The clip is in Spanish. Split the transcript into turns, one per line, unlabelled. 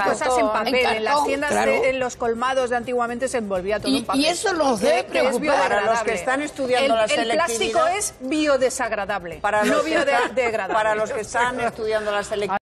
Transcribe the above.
cosas en papel. En, las tiendas,
claro.
de, en los colmados de antiguamente se envolvía todo
Y-
en papel.
y eso nos debe preocupar.
Para los que están estudiando
el,
la
El plástico es biodesagradable,
Para
no
los,
biodegradable.
para los que están estudiando la selectividad.